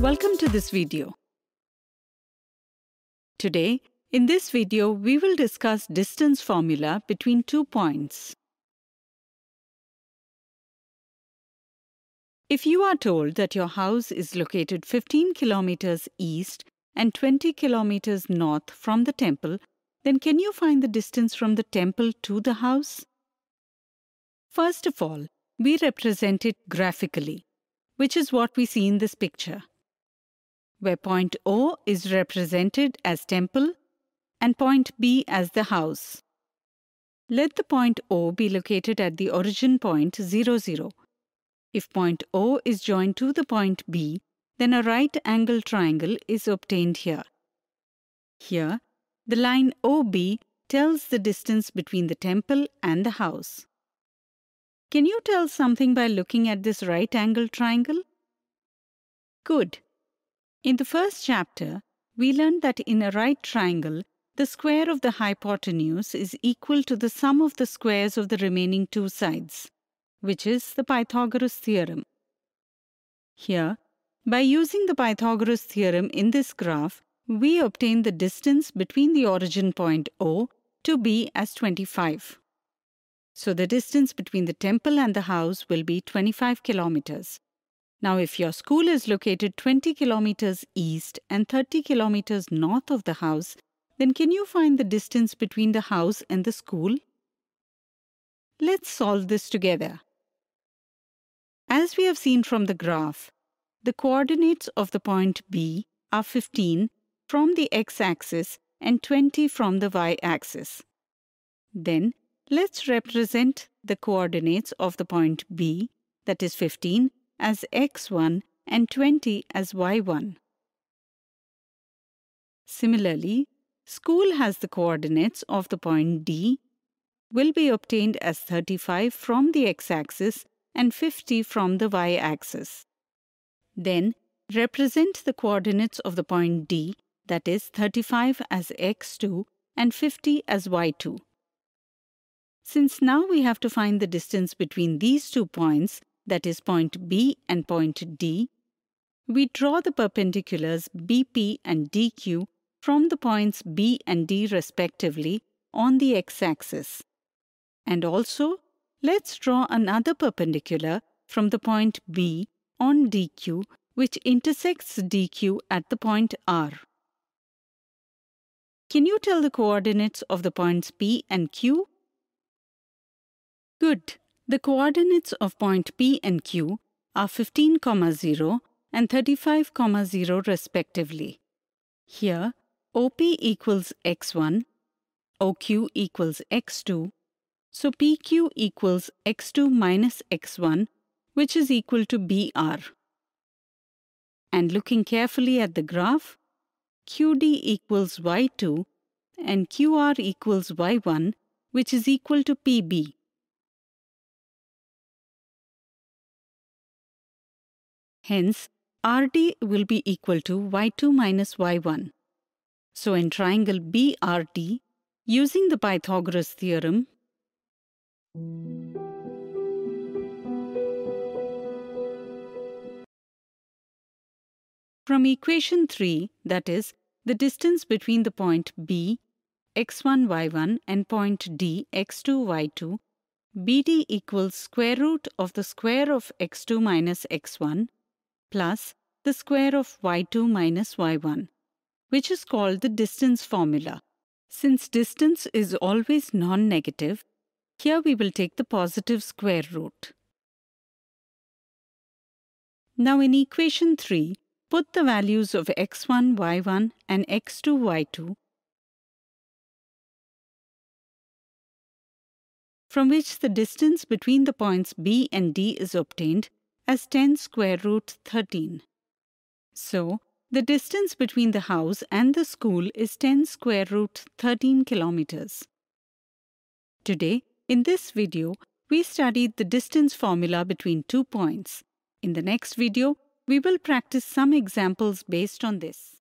this video. Today, in this video, we will discuss distance formula between two points. If you are told that your house is located 15 kilometers east and 20 kilometers north from the temple, then can you find the distance from the temple to the house? First of all, we represent it graphically, which is what we see in this picture, where point O is represented as temple and point B as the house. Let the point O be located at the origin point 0, 0. If point O is joined to the point B, then a right angle triangle is obtained here. Here, the line OB tells the distance between the temple and the house. Can you tell something by looking at this right angle triangle? Good. In the first chapter, we learned that in a right triangle, the square of the hypotenuse is equal to the sum of the squares of the remaining two sides, which is the Pythagoras theorem. Here, by using the Pythagoras theorem in this graph, we obtain the distance between the origin point O to B as 25. So the distance between the temple and the house will be 25 kilometers. Now if your school is located 20 kilometers east and 30 kilometers north of the house, then can you find the distance between the house and the school? Let's solve this together. As we have seen from the graph, the coordinates of the point B are 15 from the x-axis and 20 from the y-axis. Then, let's represent the coordinates of the point B, that is 15, as x1 and 20 as y1. Similarly, school has the coordinates of the point D will be obtained as 35 from the x-axis and 50 from the y-axis. Then, represent the coordinates of the point D that is 35 as x2 and 50 as y2. Since now we have to find the distance between these two points, that is point B and point D, we draw the perpendiculars BP and DQ from the points B and D respectively on the x-axis. And also, let's draw another perpendicular from the point B on DQ which intersects DQ at the point R. Can you tell the coordinates of the points P and Q? Good. The coordinates of point P and Q are 15, 0 and 35, 0 respectively. Here, OP equals x1, OQ equals x2, so PQ equals x2 minus x1, which is equal to BR. And looking carefully at the graph, QD equals Y2 and QR equals Y1, which is equal to PB. Hence, RD will be equal to Y2 minus Y1. So in triangle BRD, using the Pythagoras theorem, From equation 3, that is, the distance between the point B, x1, y1 and point D, x2, y2, BD equals square root of the square of x2 minus x1 plus the square of y2 minus y1, which is called the distance formula. Since distance is always non-negative, here we will take the positive square root. Now in equation 3, Put the values of x1, y1 and x2, y2 from which the distance between the points B and D is obtained as 10 square root 13. So, the distance between the house and the school is 10 square root 13 kilometers. Today, in this video, we studied the distance formula between two points. In the next video, we will practice some examples based on this.